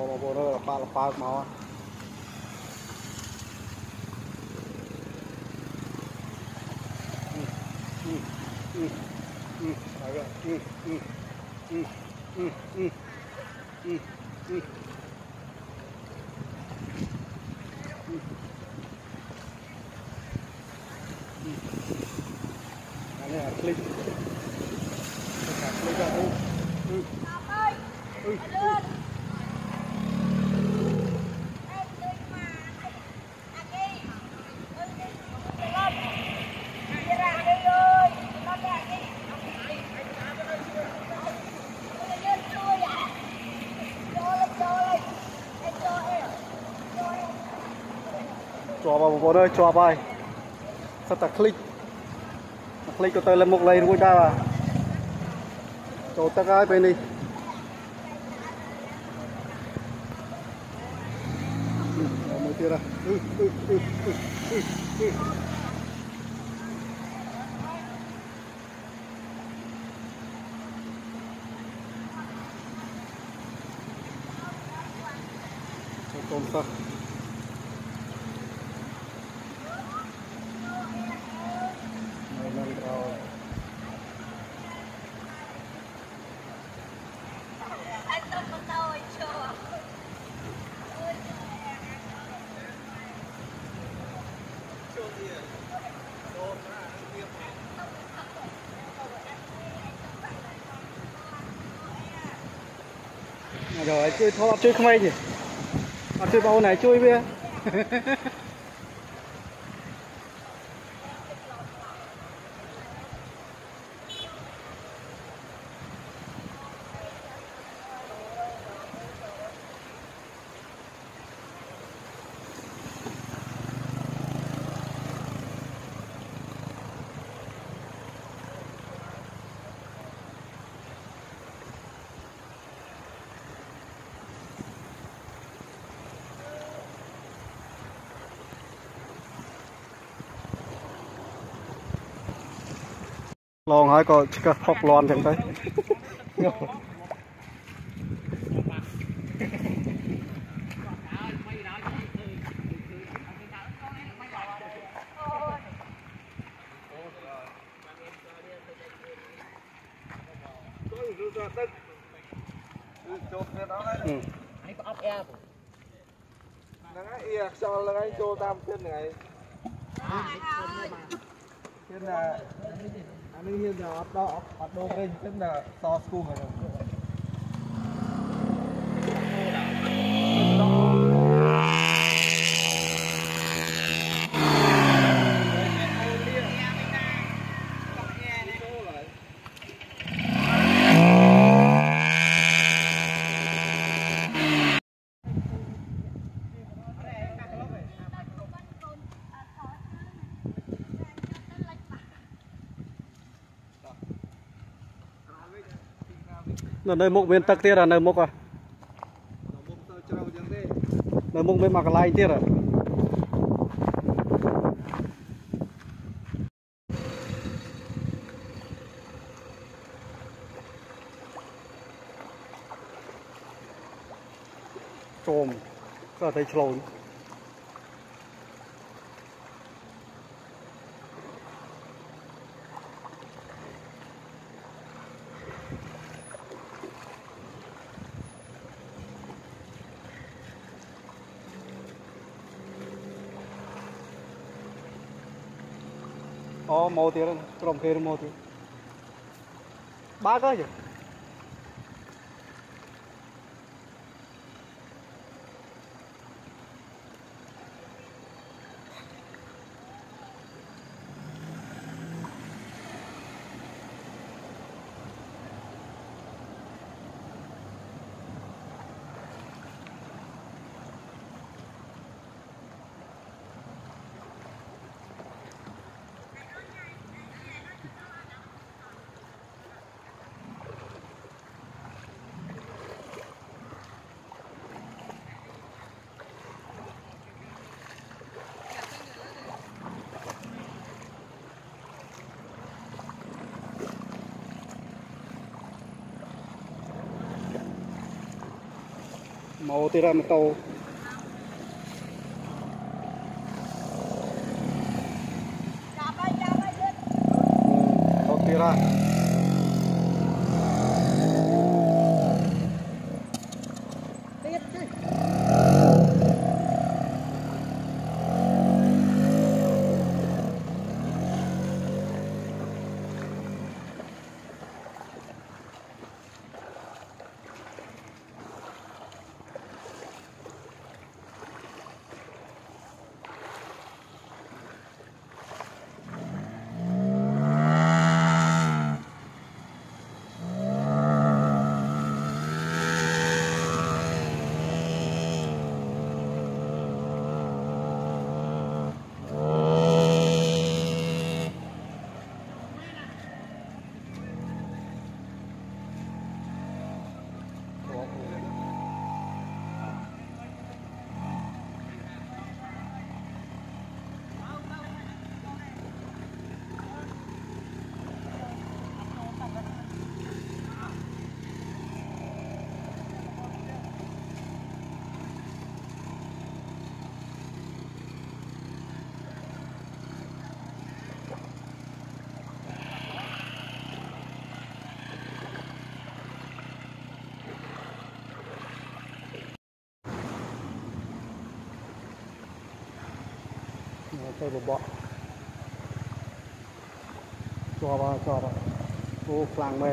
Boro-boro lepak-lepak mawa. Ih, ih, ih, ih, ih, ih, ih, ih, ih, ih, ih, ih, ih, ih, ih, ih, ih, cho vào một ơi cho vào sao ta click click ក៏ទៅលើមុខលេងរួចដែរបាទចូលទឹកហើយពេលនេះមួយទៀតហ៎អឺអឺអឺអឺអឺចូលកុំសោះ rồi chơi thôi chơi không ai gì à, chơi bao này chơi bia ឡងហើយក៏ឆ្កឹះផុកលន់ចឹងទៅអឺ នេះក៏អត់អែប ហ្នឹងហើយអ៊ីខ្យល់ហ្នឹងហើយចូលតាមគិនហ្នឹងហើយគិនថា អានេះហ៊ានតែអត់ដកអត់ដូរវិញគិនថាសស្គូហ្នឹង នៅនៅមុខមានទឹកទៀតអានៅមុខហ៎មុខទៅជ្រៅចឹងទេនៅមុខមានមកកន្លែងទៀតហ៎ជុំក៏តែឆ្លូនអូ មកទៀតហ្នឹងក្រុមគេមកទៀតបើកហើយ màu tira mà tàu. ใด้บ่บ่ตัวบ่ตัวบ่โอ้กลางแม่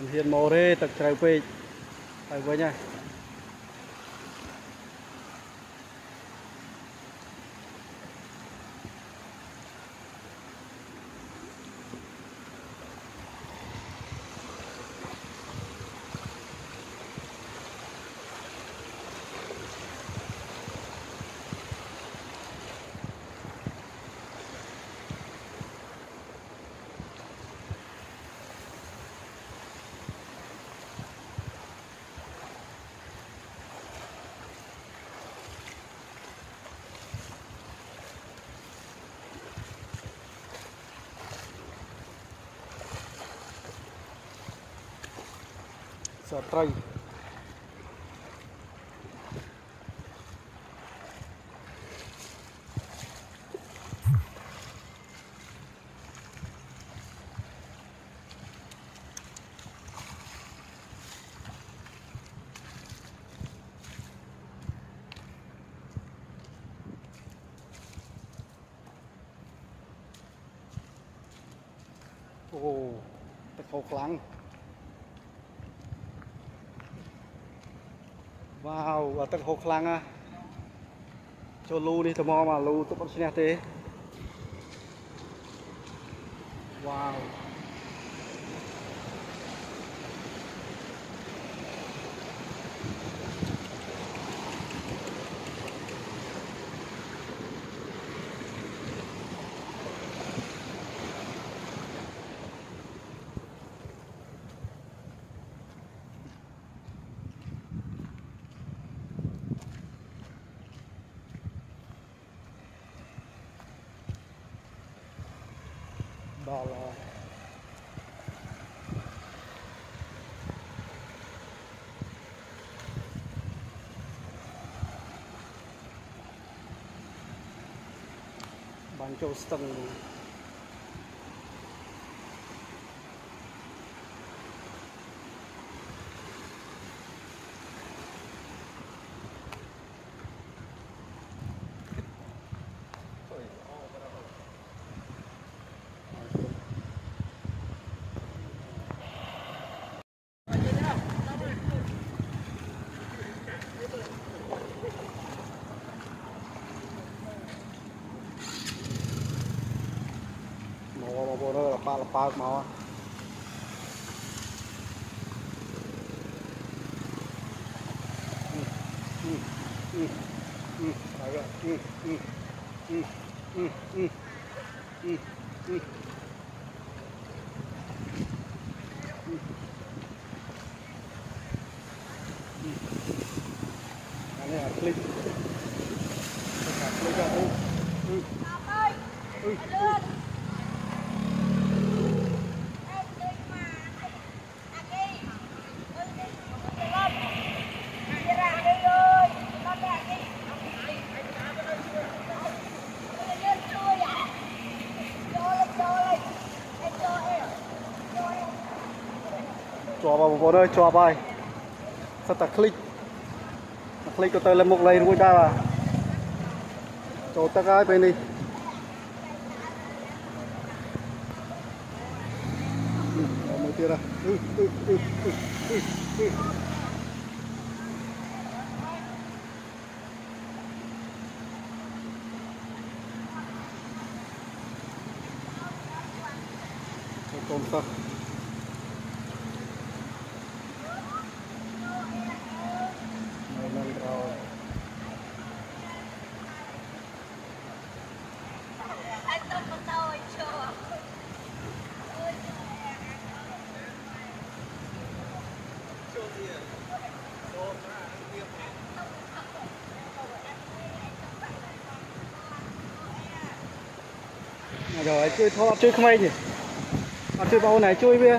មិនហ៊ានមកទេទឹកជ្រៅពេកហើយវិញហើយ sợ trầy Ồ, oh, thật khổ lắm វ៉ាវអាទឹកហូរខ្លាំងណាស់ចូលលូនេះទៅមកមកលូទឹកអត់ឈ្នះទេវ៉ាវ Allah. Bancang setengah. ប្អូនអើយប៉ាលប៉ើកមក ừ ừ phải rồi ừ ừ ừ ừ ừ ừ ừ này là click tất ប់ហើយបងប្អូនអើយជាប់ហើយសិតតែคลิกតែคลิกក៏ទៅលើមុខលេងរួចដែរបាទចូលទឹកហើយពេលនេះអឺមើលទៀតហ៎អឺអឺអឺអឺអឺអឺកូនសិស្ស Rồi, chui thôi, chui không ai gì. À, chui bao này chui bia.